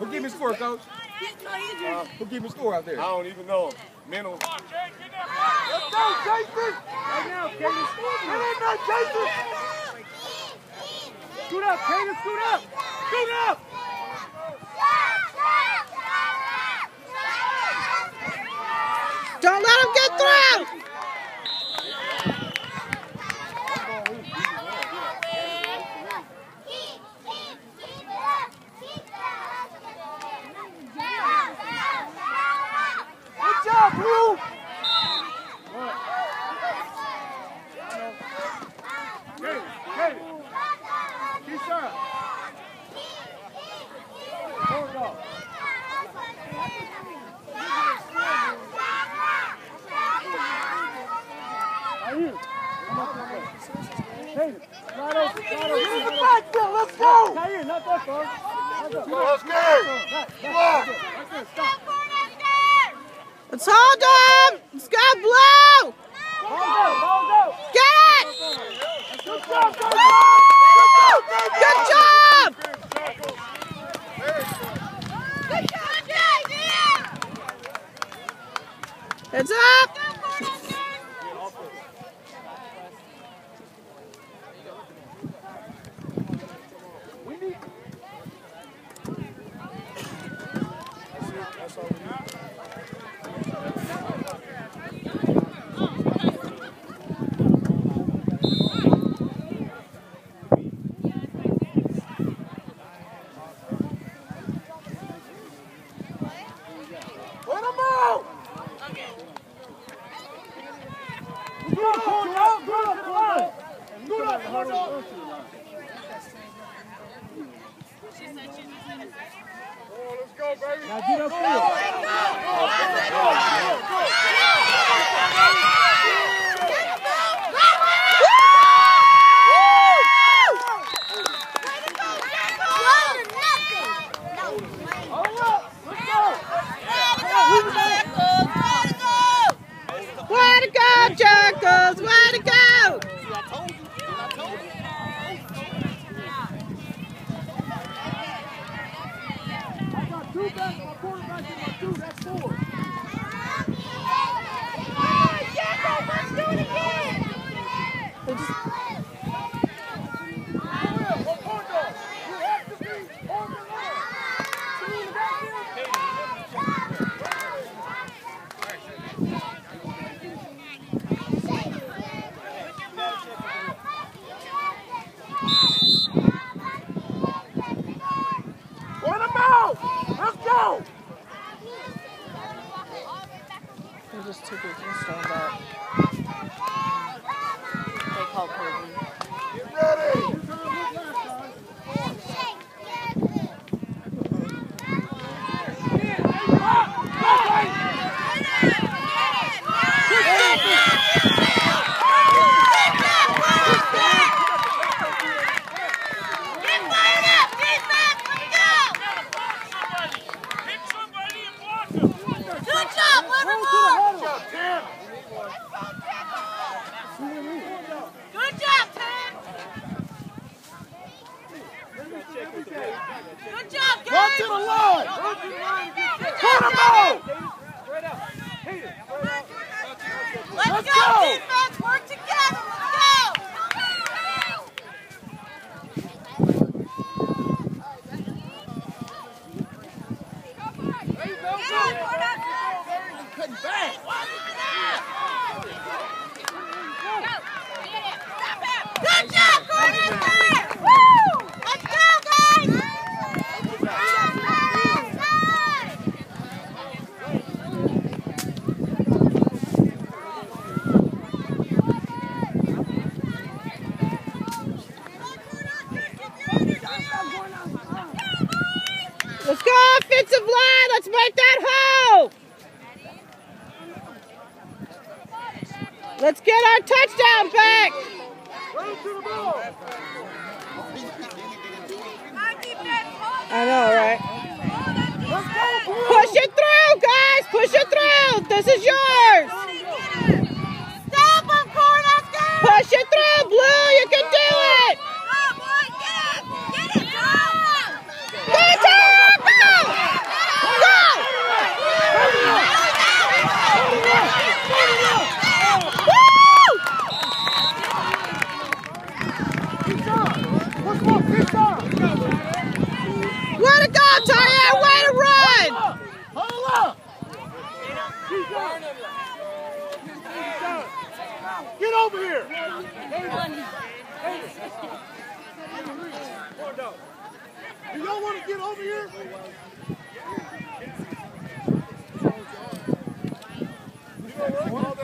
Who give me score, coach? Uh, Who give me score out there? I don't even know. Mental. Let's go, Jason! Right now, Kaden. Get in there, Jason! Scoot up, Kaden, scoot up! Scoot up! Don't let him get through. Job, Blue! Kaden, Kaden. Keisha. Hold it off. Ayuk, come up that way. Kaden, slide over, slide over. Use the backfield, let's go! Not far. Not that far. Let's go. Right, right, Come on. right there, stop. Let's hold him. Let's go, Blue. Go, ball go. Get it. Good job, go, Good job. Heads up. Put him out! Go, go, go, go to the line. Go to the line. Let's go, baby. Now get upfield. Hurry up. Let's go. Way to go, Jackals. Way to go. I got two backs, my quarterback and my two, that's four. They just- What point though? You have to be on the line. See in the backfield? Put him out! Let's go! They just took it and stand. They called Kirby. Get ready. Good job, Tim. Good job, Run guys. to the line! Put him out! Let's, Let's go, go. defense. Work together. Let's go. Good job, Gordon. Let's go, guys. Let's go, offensive line. Let's make that hole. Let's get our touchdown back. Run to the ball! I know, right? Push it through, guys. Push it through. This is yours. over here. Do y'all want to get over here? You know what?